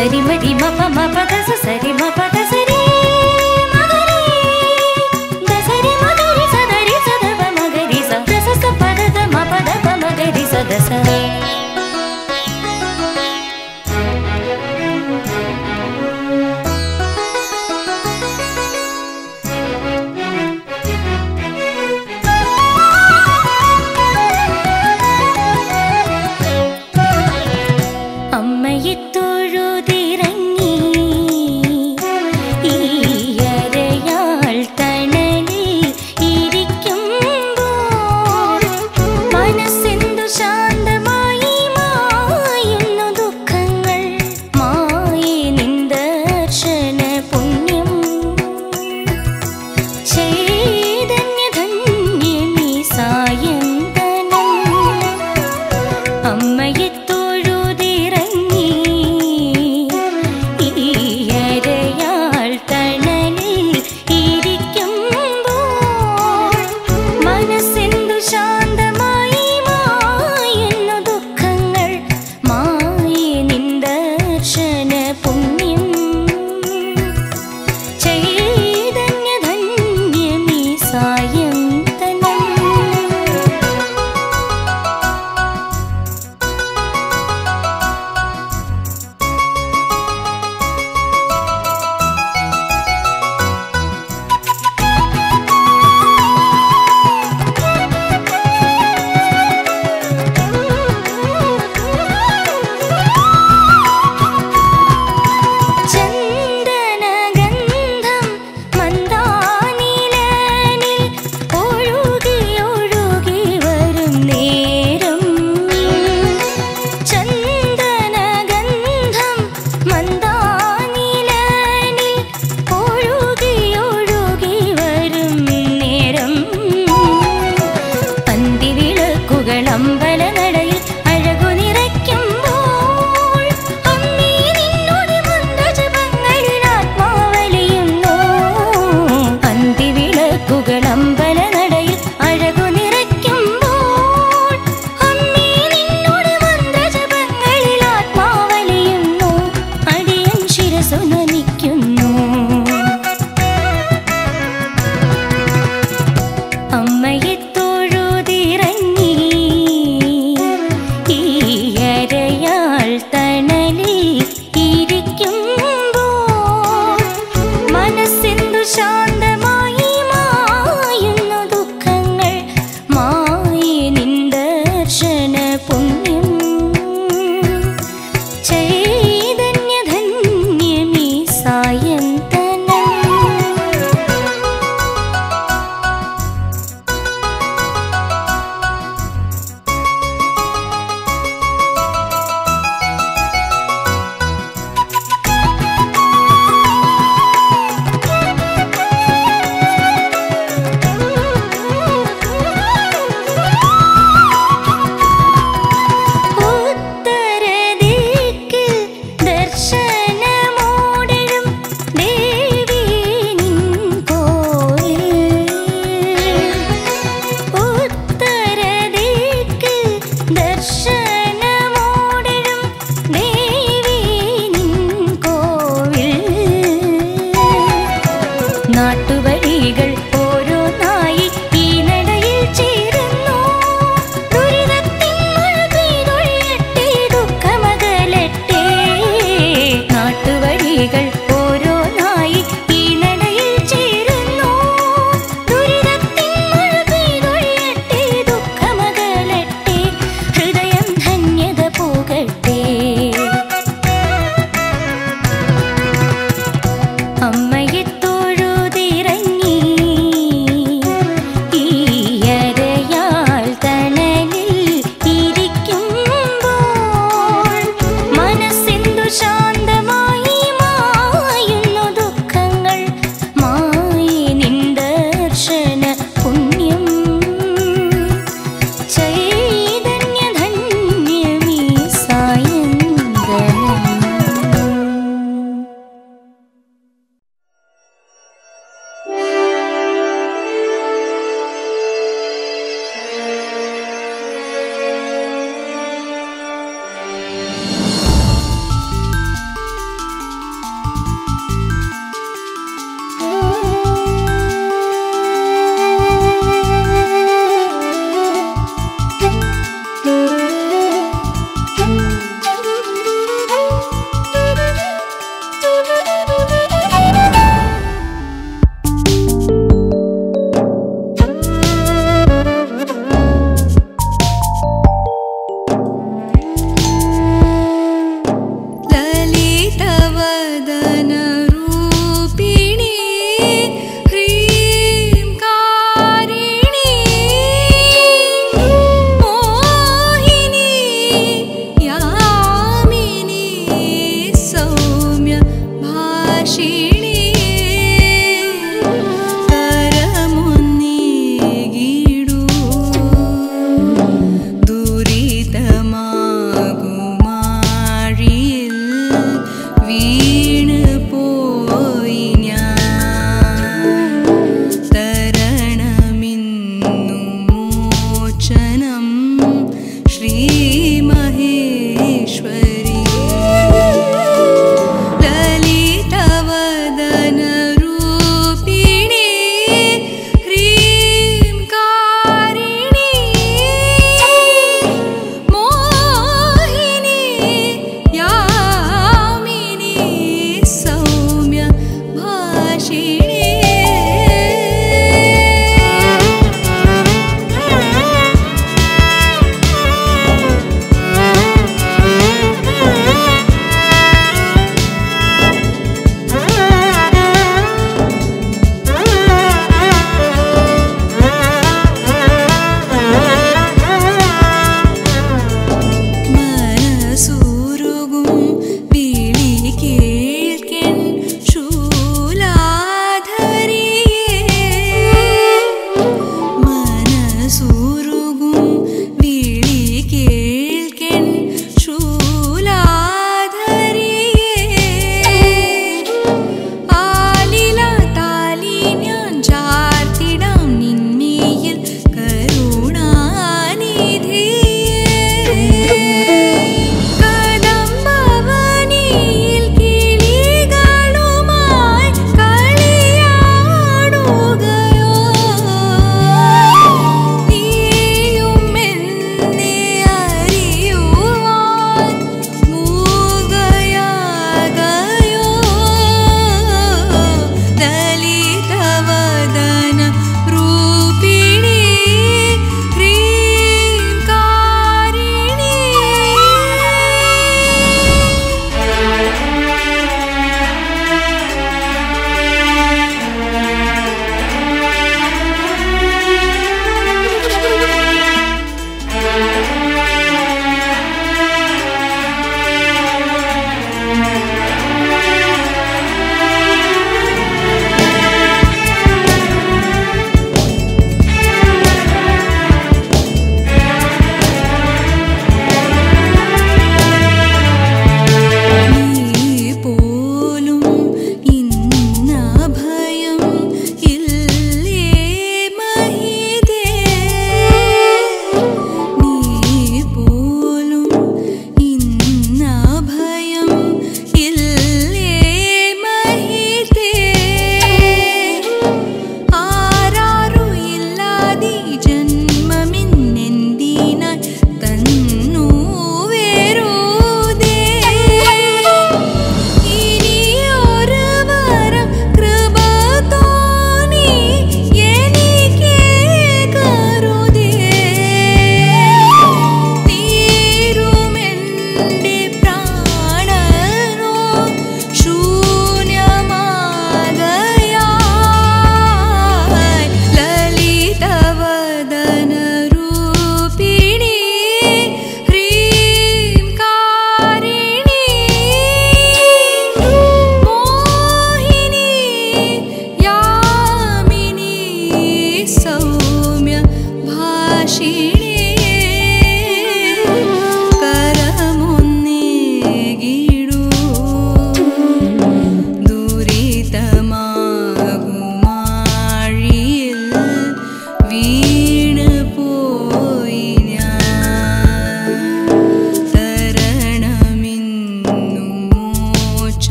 సరి మరి మప మప గస సరి మప గసరి గసరి మగరి సదరి సదవ మగరి స ప్రస పద మపద మగరి సదస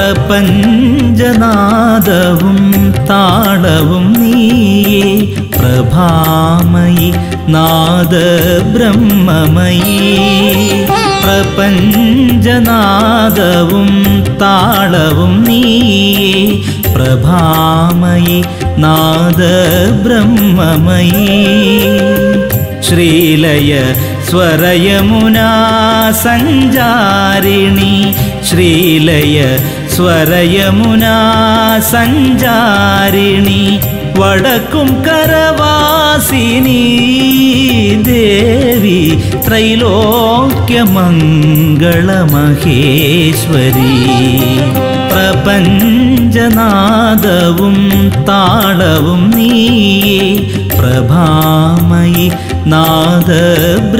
പ്രപഞ്ചനാദവും താളവും നീയേ പ്രഭാമയി നാദബ്രഹ്മമയി. പ്രപഞ്ചനാദവും താളവും നീയേ പ്രഭാമയി നാദബ്രഹ്മമയി. ശ്രീലയ സ്വരയമുനാ സഞ്ചാരിണി ശ്രീലയ स्वरयमुना सञ्जारिणी वडकुं करवासिनी देवी त्रैलोक्यमङ्गलमहेश्वरी प्रपञ्चनादवं ताडवं नी प्रभामयि नादब्रह्ममयी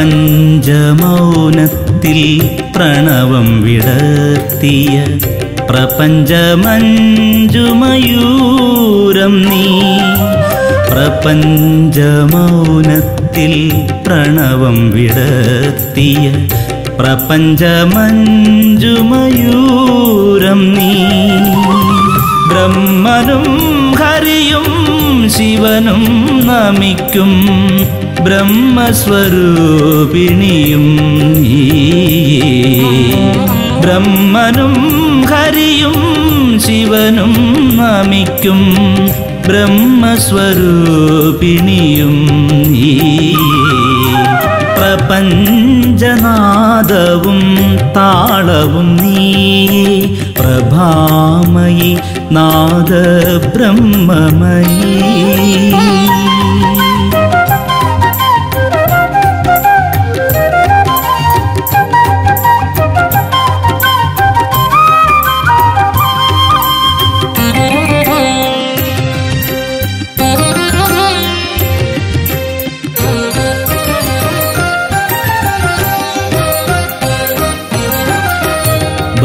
പ്രപഞ്ചമൗനത്തിൽ പ്രണവം വിടർത്തിയ പ്രപഞ്ചമഞ്ജുമയൂരം നീ. പ്രപഞ്ചമൗനത്തിൽ പ്രണവം വിടർത്തിയ പ്രപഞ്ചമഞ്ജുമയൂരം നീ. ബ്രഹ്മനും ഹരിയും ശിവനും നമിക്കും ബ്രഹ്മസ്വരൂപിണിയും നീ ബ്രഹ്മനും ഹരിയും ശിവനും നമിക്കും ബ്രഹ്മസ്വരൂപിണിയും നീ പ്രപഞ്ചനാദവും താളവും നീ പ്രഭാമയി നാദ ബ്രഹ്മമയീ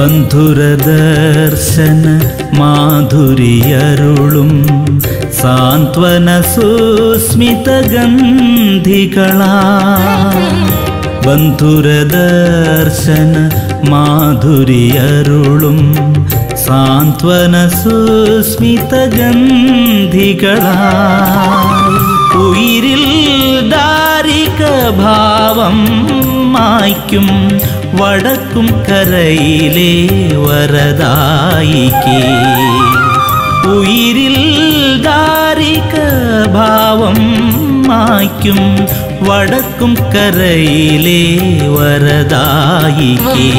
ബന്ധുരദർശന മാധുരിയരുളും സാന്ത്വന സുസ്മിത ഗന്ധികളാ. ബന്ധുരദർശന മാധുരിയരുളും സാന്ത്വന സുസ്മിത ഗന്ധികളാ. ഉയിരിൽ ദാരിക ഭാവം മായ്ക്കും വടക്കും കരയിലെ വരദായിക്കേ. ഉയിരിൽ ദാരിക ഭാവം മായ്ക്കും വടക്കും കരയിലെ വരദായിക്കേ.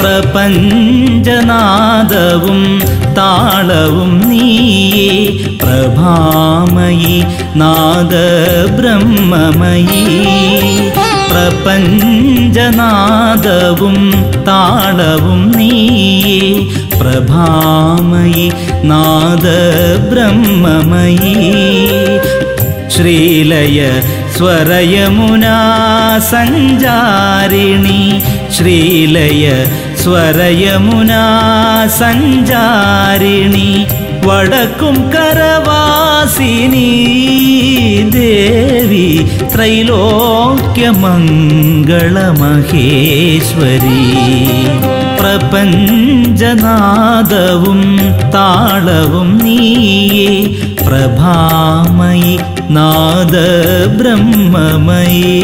പ്രപഞ്ചനാദവും താളവും നീയേ പ്രഭാമയി നാദ ബ്രഹ്മമയീ പ്രപഞ്ചനാദവും താളവും നീയേ പ്രഭാമയി നാദ ബ്രഹ്മമയീ ശ്രീലയ സ്വരയമുനാ സഞ്ചാരിണി ശ്രീലയ സ്വരയമുനാ സഞ്ചാരിണി വടക്കും കരവാസിനി ദേവി ത്രൈലോക്യമംഗളമഹേശ്വരി പ്രപഞ്ചനാദവും താളവും നീയേ പ്രഭാമയി നാദ ബ്രഹ്മമയീ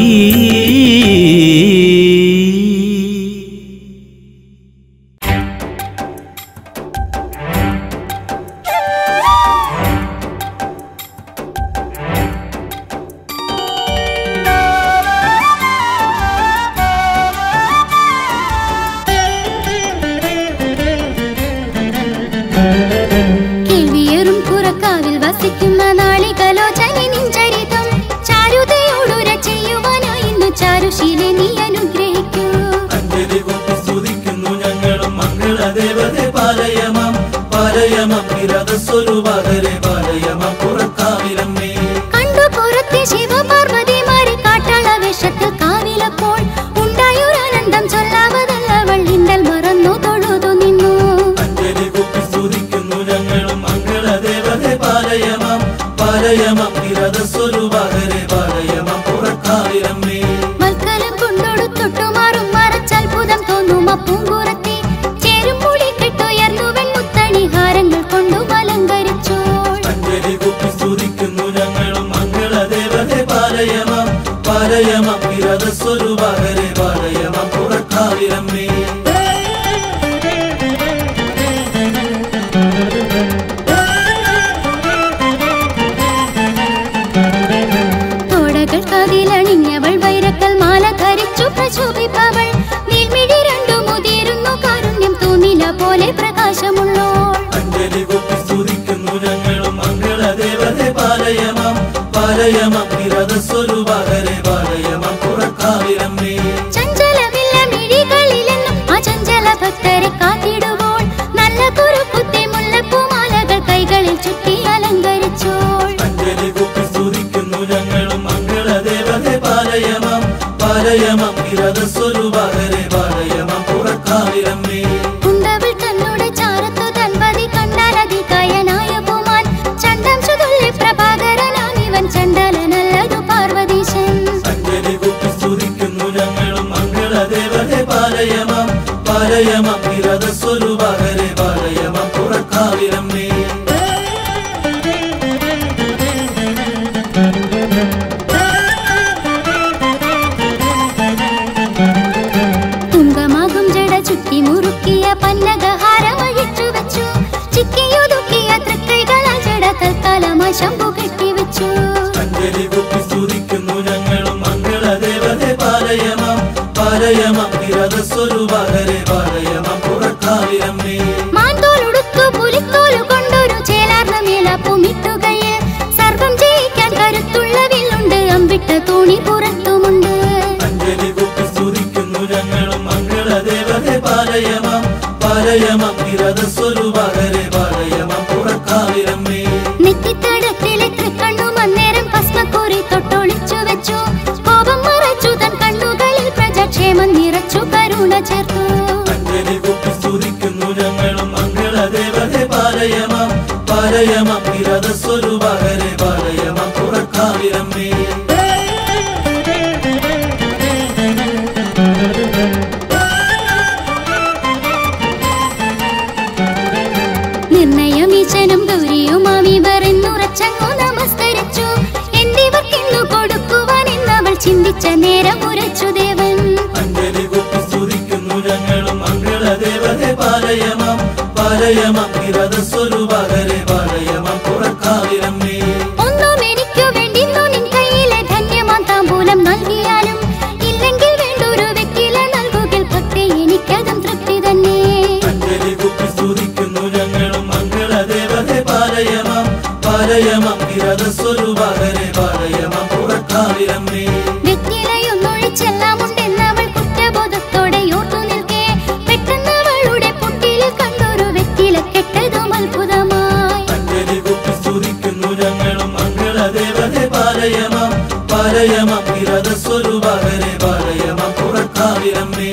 ശംഭു ഞങ്ങളും മംഗളദേവതെ പാലയമം പാലയമം പാലയമം പാലയമം വിരതസ്വരൂപകരെ പാലയമം പുറക്കാവിലമ്മേ നിർണയമീശനും പാലയമം വിരതസ്വരൂപകരെ പാലയമം പുറക്കാവിലമ്മേ മംഗളദേവതെ പാലയമം പാലയമം വിരതസ്വരൂപകരെ പാലയമം പുറക്കാവിലമ്മേ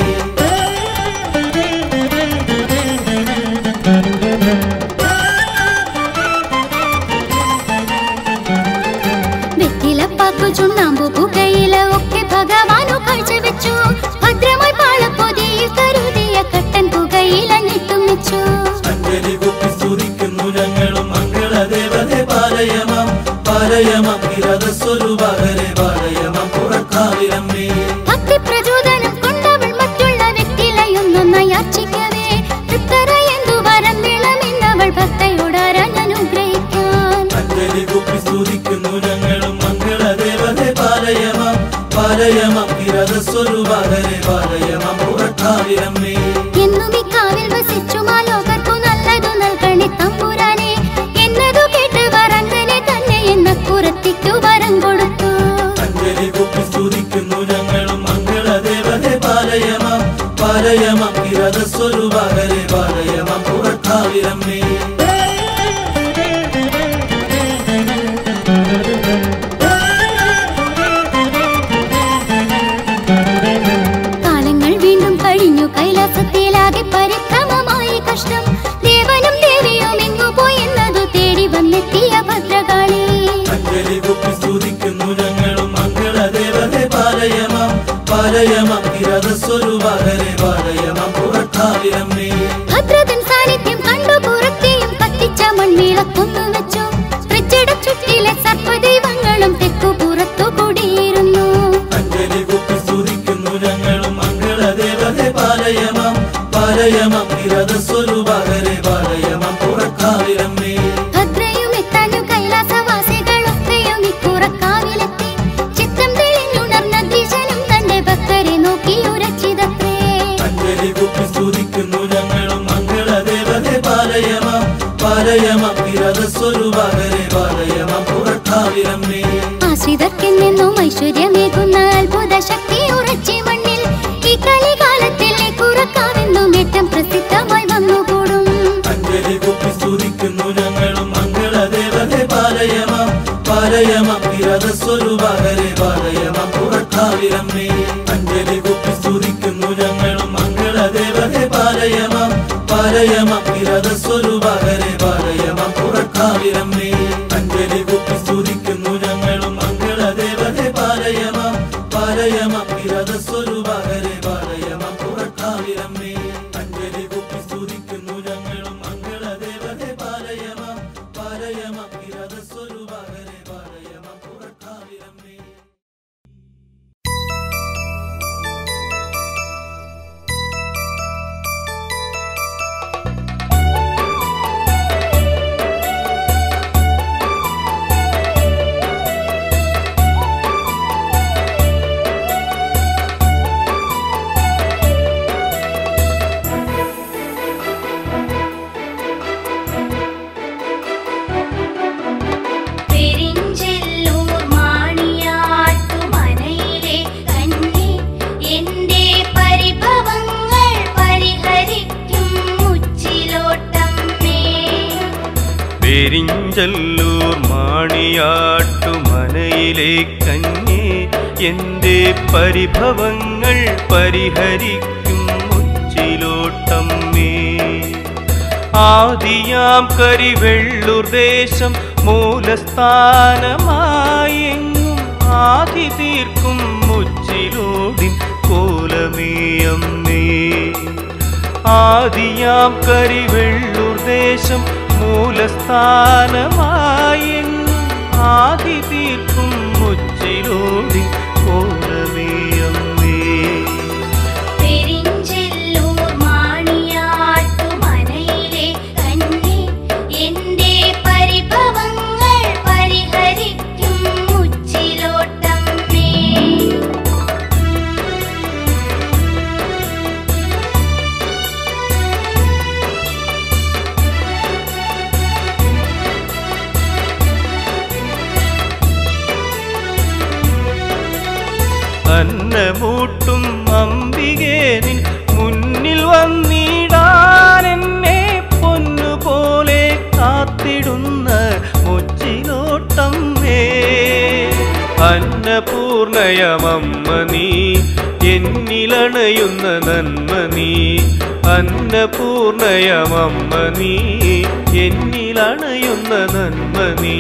പാലയമം പുറക്കാവിലമ്മേ ഭക്തി കൊണ്ടവൾ മറ്റുള്ള വ്യക്തിലയൊന്നൊന്നായി യാചിക്കവേ തൃപ്തരായെന്തു വരം വേണമെന്നവൾ ഭക്തയോടാരാൻ അനുഗ്രഹിക്കാൻ അഞ്ജലി കുപ്പി സ്തുതിക്കുന്നു ഞങ്ങളും മംഗളദേവതെ പാലയമം പാലയമം പാലയമം വിരതസ്വരൂപകരെ പാലയമം പുറക്കാവിലമ്മേ ഭദ്രതൻ സാന്നിധ്യം കണ്ടു പുറത്തെയും കത്തിച്ച മൺവിളക്കൊന്നു വെച്ചു. തൃച്ചട ചുറ്റിലെ സർപ്പദൈവങ്ങളും തെക്കു പുറത്തു കൂടിയിരുന്നു. അഞ്ജലി കുപ്പി സ്തുതിക്കുന്നു ഞങ്ങളും മംഗളദേവതെ പാലയമം പാലയമം വിരതസ്വരൂപകരെ പാലയമം പുറക്കാവിലമ്മേ ആശ്രിതർക്കെന്നെന്നും ഐശ്വര്യമേകുന്ന അത്ഭുത ശക്തി ഉറച്ചി മണ്ണിൽ ഈ കലികാലത്തിൽ കുറക്കാവെന്നും ഏറ്റവും പ്രസിദ്ധമായി വന്നുകൂടും. അഞ്ജലി കുപ്പി സ്തുതിക്കുന്നു ഞങ്ങളും മംഗളദേവതെ പാലയമം പാലയമം വിരതസ്വരൂപകരെ പാലയമം പുറക്കാവിലമ്മേ അഞ്ജലി കുപ്പി ഞങ്ങളും മംഗളദേവതെ പാലയമം പാലയമം വിരതസ്വരൂപകരെ പാലയമം പെരിഞ്ചല്ലൂർ മാണിയാട്ടുമനയിലെ കഞ്ഞി എന്റെ പരിഭവങ്ങൾ പരിഹരിക്കും മുച്ചിലോട്ടമ്മേ. ആദിയാം കരിവെള്ളൂർ ദേശം മൂലസ്ഥാനമായെങ്ങും ആദി തീർക്കും മുച്ചിലോടിൻ കോലമേയമ്മേ ആദിയാം കരിവെള്ളൂർ ദേശം മൂലസ്ഥാനമായെങ്ങും ആദി അന്നപൂർണയമമ്മ നീ എന്നിലണയുന്ന നന്മ നീ അന്നപൂർണയമമ്മ നീ എന്നിലണയുന്ന നന്മ നീ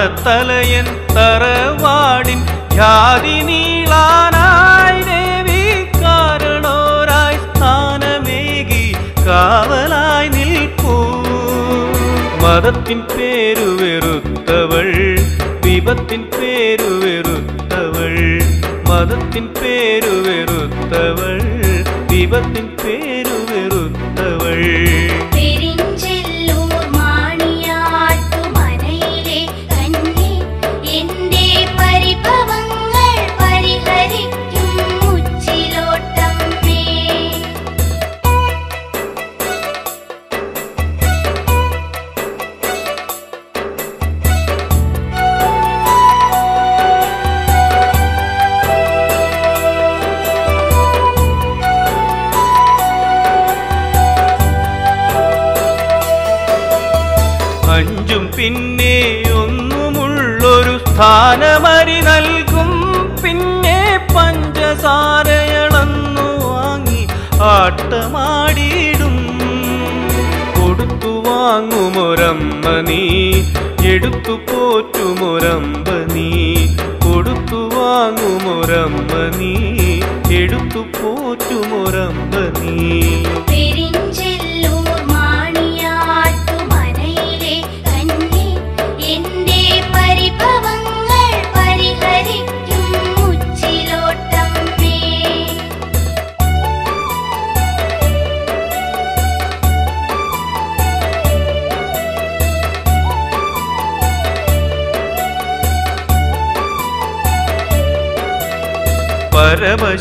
வானத்தலையன் தரவாடின் யாதி நீளானாய் தேவி காரணோராய் ஸ்தானமேகி காவலாய் நிற்பூ. மதத்தின் பேரு வெறுத்தவள் விபத்தின் பேரு வெறுத்தவள் மதத்தின் பேரு வெறுத்தவள் விபத்தின் பேரு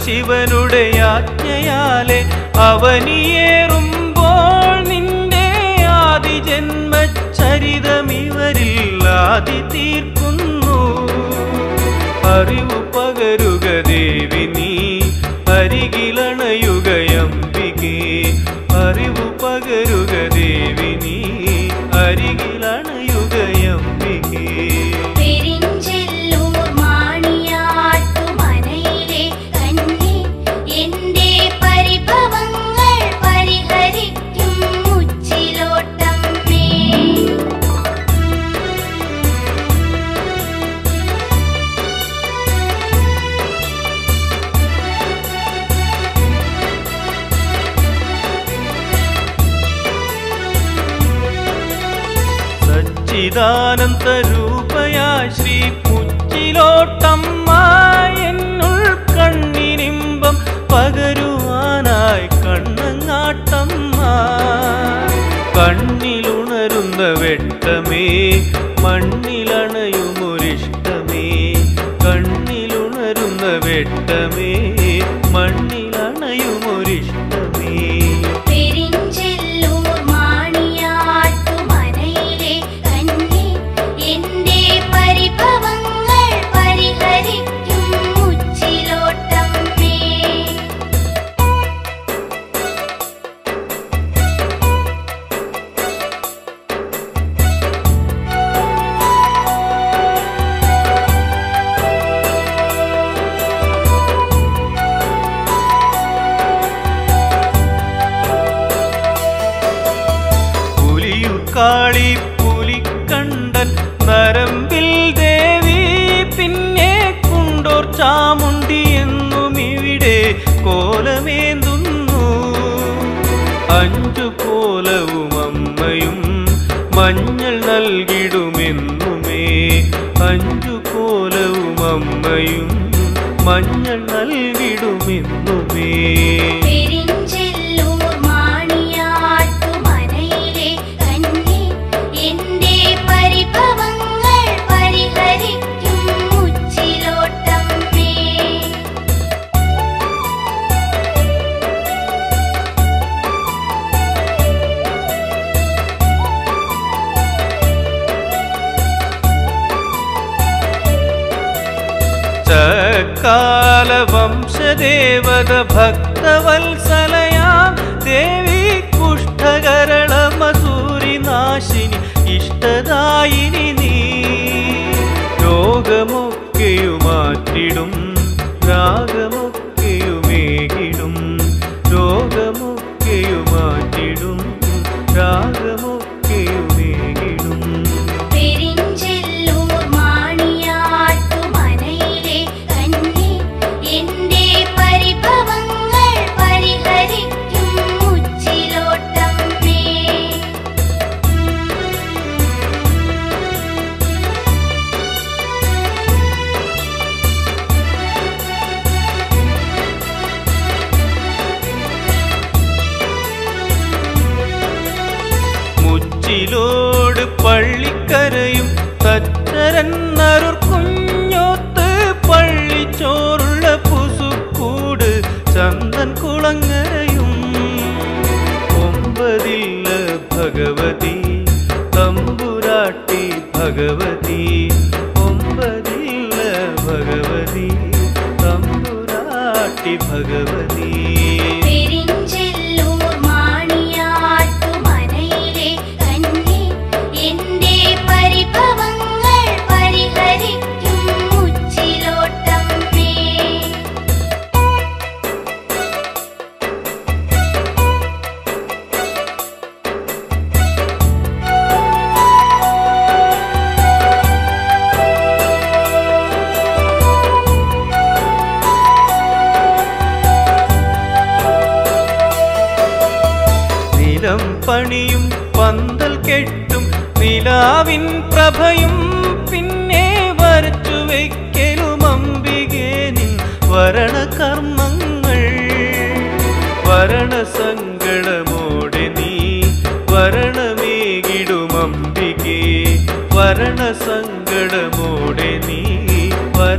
പരമശിവനുടെ ആജ്ഞയാലെ അവനിയേറുമ്പോൾ നിന്റെ ആദിജന്മചരിതമിവരിൽ ആദി തീർക്കുന്നു. അറിവു പകരുക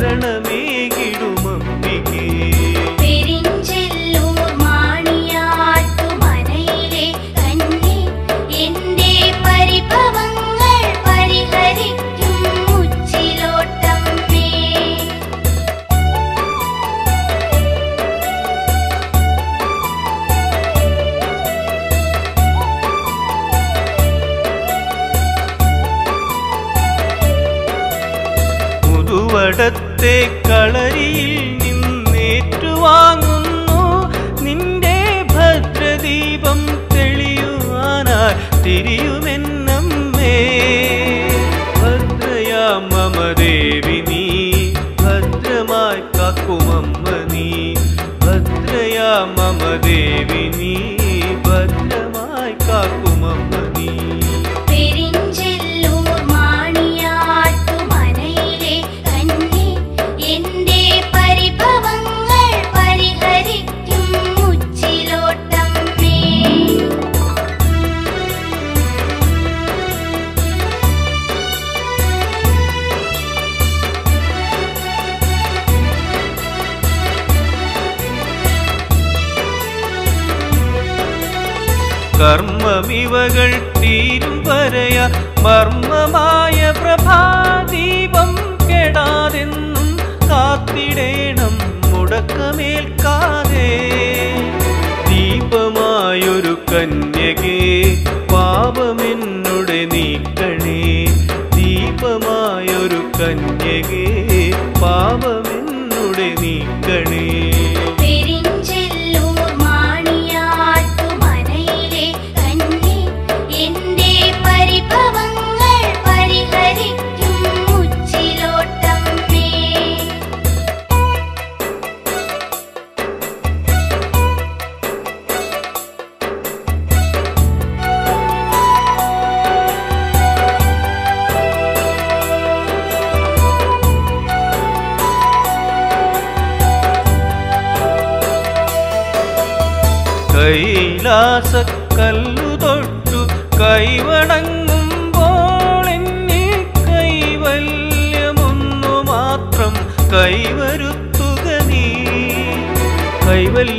ಶರಣ കൂടെ നീക്കണേ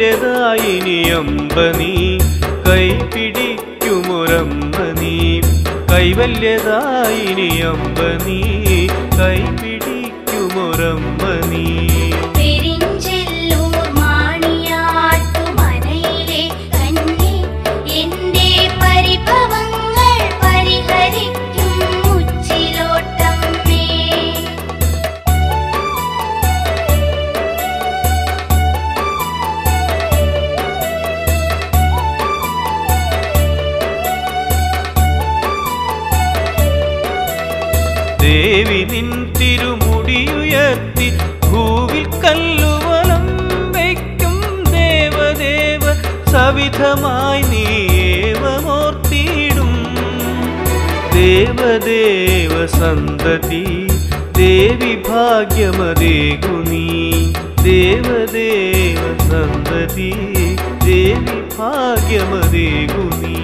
കൈവല്യതായിനിയമ്പനീ കൈപിടിക്കുമുറമ്പനീ കൈവല്യതായിനിയമ്പനീ భాగ్యమదేగుని దేవదేవ సందతి దేవి భాగ్యమదేగుని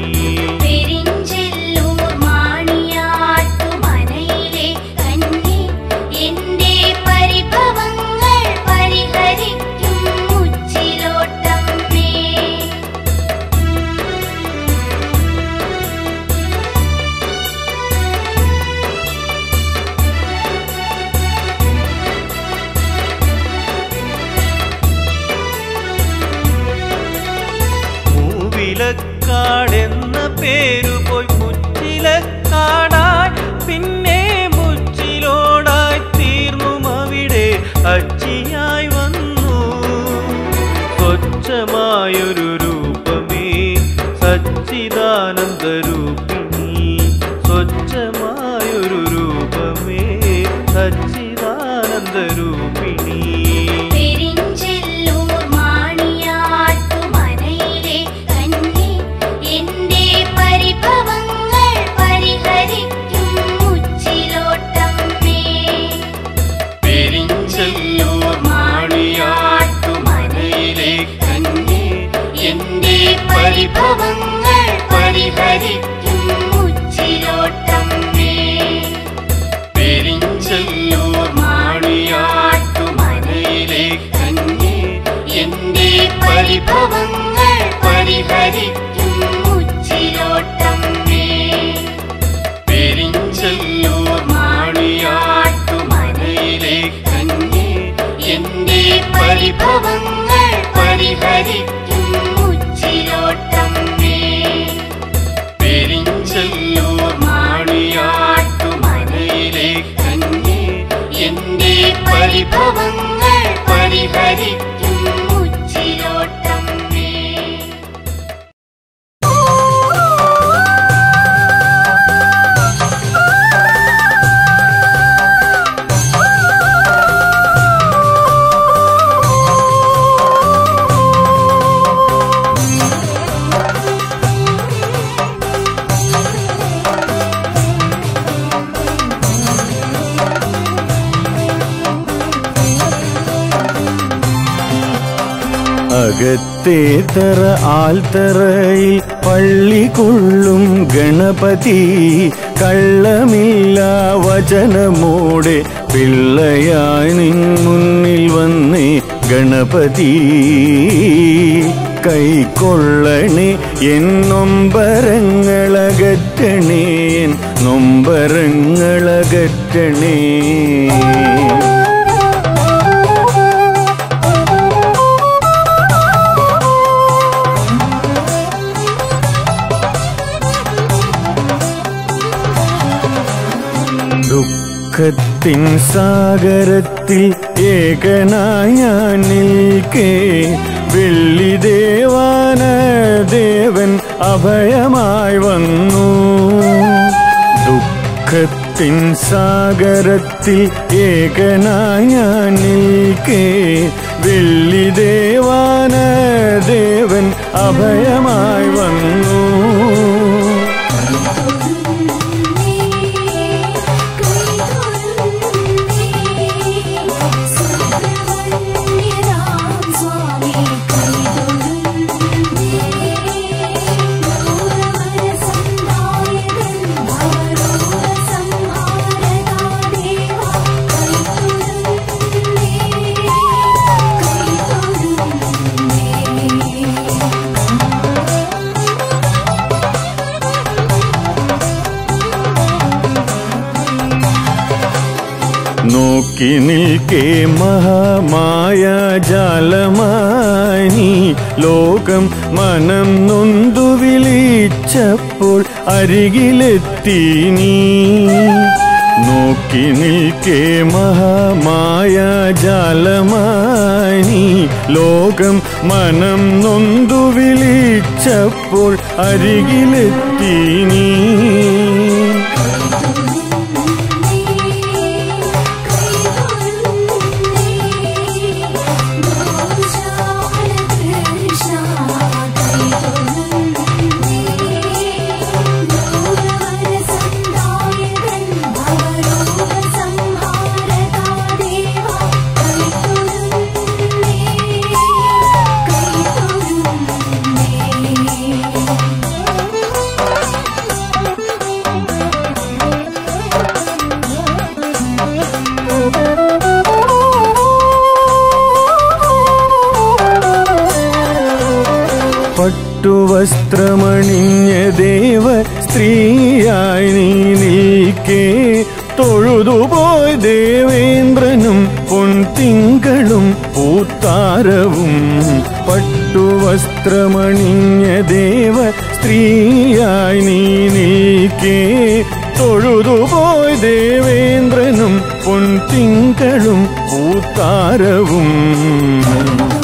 അകത്തെ തറ ആൽത്തറയിൽ പള്ളി കൊള്ളും ഗണപതി. കള്ളമില്ല വചനമോടെ പിള്ളയായി നിൻ മുന്നിൽ വന്നേ ഗണപതി. കൈക്കൊള്ളണേ എൻ നൊമ്പരങ്ങളകറ്റണേ എൻ നൊമ്പരങ്ങളകറ്റണേ. ദുഃഖത്തിൻ സാഗരത്തിൽ ഏകനായ നിൽക്കേ. നിൽക്കേ വെള്ളിദേവാന ദേവൻ അഭയമായി വന്നു. ദുഃഖത്തിൻ സാഗരത്തിൽ ഏകനായ നിൽക്കേ. നിൽക്കേ വെള്ളിദേവാന ദേവൻ അഭയമായി വന്നു. നോക്കി നിൽക്കേ മഹാമായ ജാലമായി ലോകം മനം നൊന്തു വിളിച്ചപ്പോൾ അരികിലെത്തി നീ. നോക്കി നിൽക്കേ മഹാമായ ജാലമായി ലോകം മനം നൊന്തു വിളിച്ചപ്പോൾ അരികിലെത്തി നീ. തൊഴുതുപോയി ദേവേന്ദ്രനും പൊൻതിങ്കളും പൂത്താരവും. പട്ടുവസ്ത്രമണിഞ്ഞ ദേവ സ്ത്രീയായി നീ നിൽക്കേ. തൊഴുതുപോയ് ദേവേന്ദ്രനും പൊൻതിങ്കളും പൂത്താരവും ും.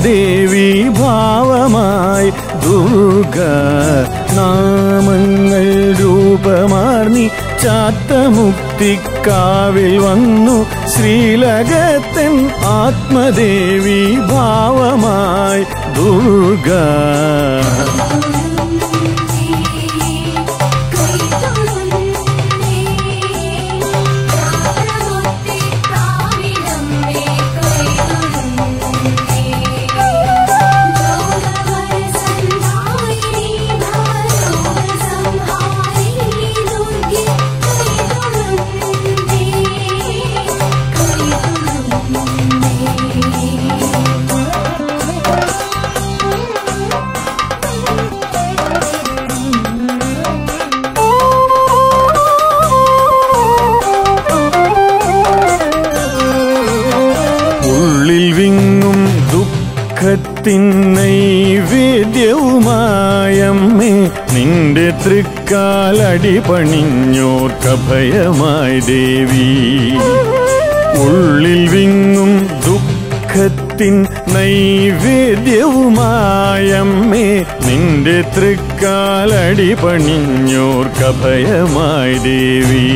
ആത്മദേവി ഭാവമായി ദുർഗ നാമങ്ങൾ രൂപമാർന്നി ചാത്തമുക്തിക്കാവിൽ വന്നു ശ്രീലകത്തൻ ആത്മദേവി ഭാവമായി ദുർഗ ദുഃഖത്തിൻ നൈവേദ്യവുമായമ്മേ നിന്റെ തൃക്കാലടി പണിഞ്ഞോർക്കഭയമായി ദേവി. ഉള്ളിൽ വിങ്ങും ദുഃഖത്തിൻ നൈവേദ്യവുമായമ്മേ നിന്റെ തൃക്കാലടി പണിഞ്ഞോർക്കഭയമായി ദേവി.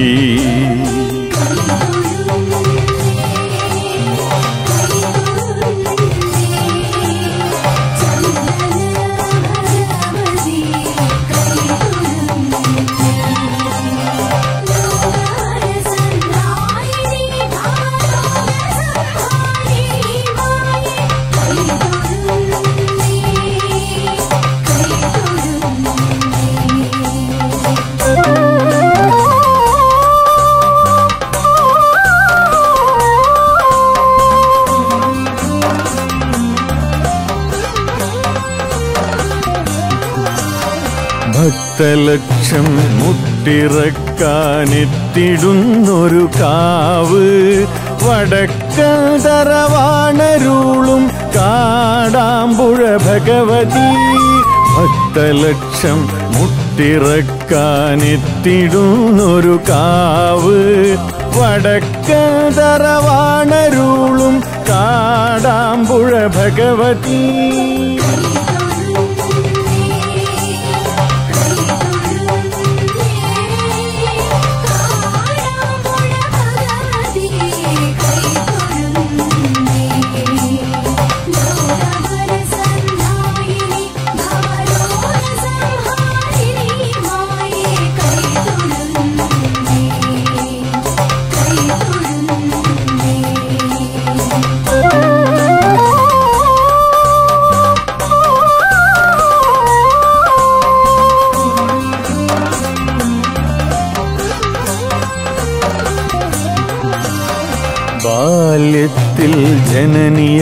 ഭക്തലക്ഷം മുട്ടിറക്കാനെത്തിടുന്നൊരു കാവ്. വടക്കതറവാണരുളും കാടാമ്പുഴ ഭഗവതി. ഭക്തലക്ഷം മുട്ടിറക്കാനെത്തിടുന്നൊരു കാവ്. വടക്കതറവാണരുളും കാടാമ്പുഴ ഭഗവതി.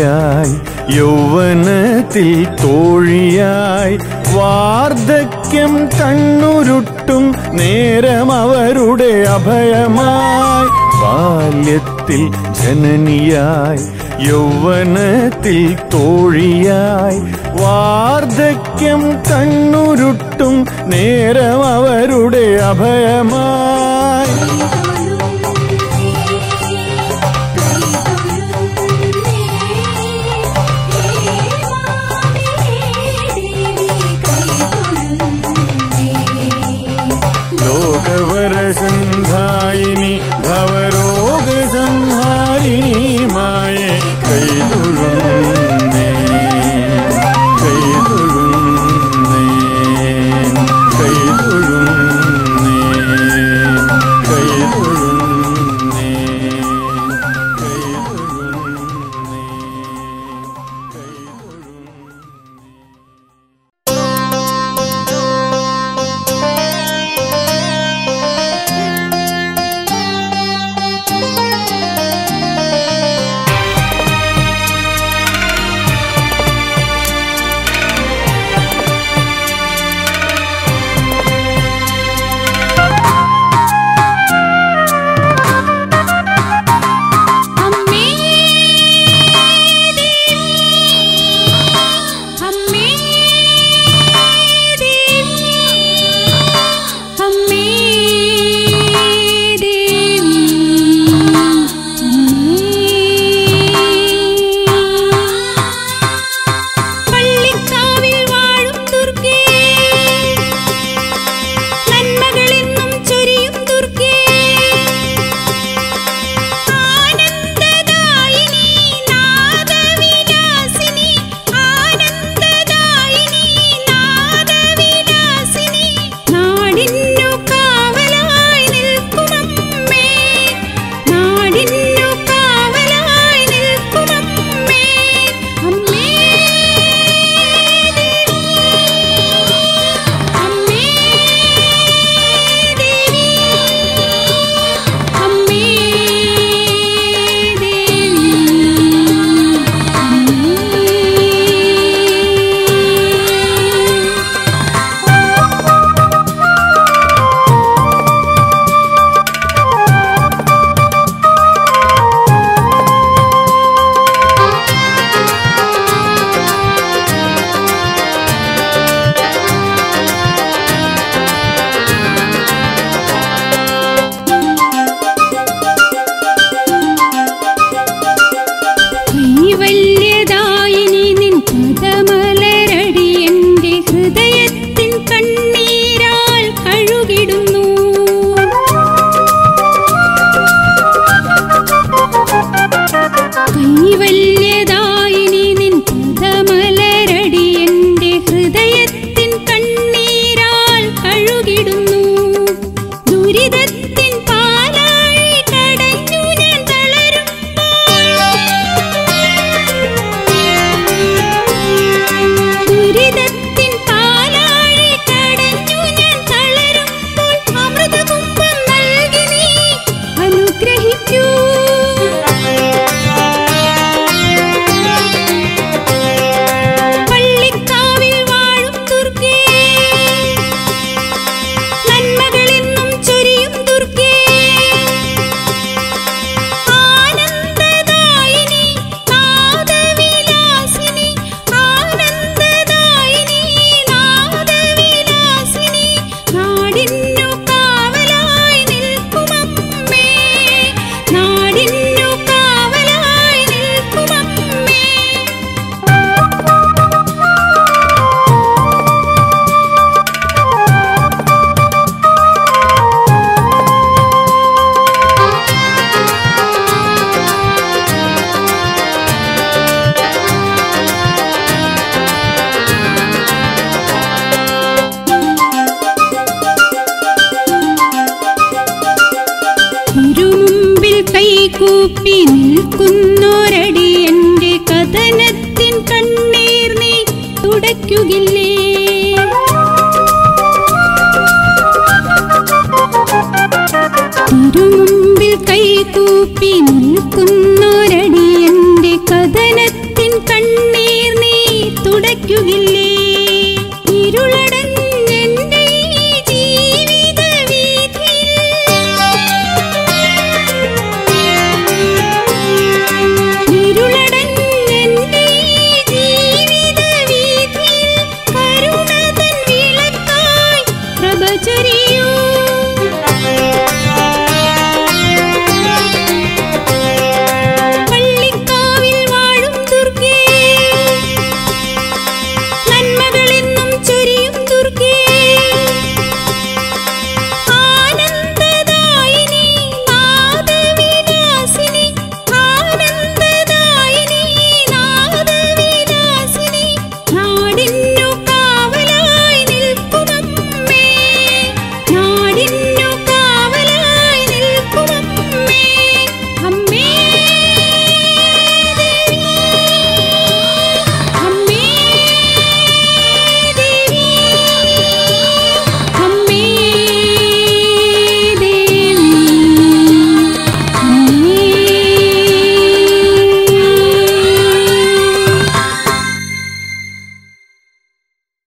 ജനനിയായി യൗവനത്തിൽ തോഴിയായി വാർദ്ധക്യം കണ്ണുരുട്ടും നേരം അവരുടെ അഭയമായി. ബാല്യത്തിൽ ജനനിയായി യൗവനത്തിൽ തോഴിയായി വാർദ്ധക്യം കണ്ണുരുട്ടും നേരം അവരുടെ അഭയമായി.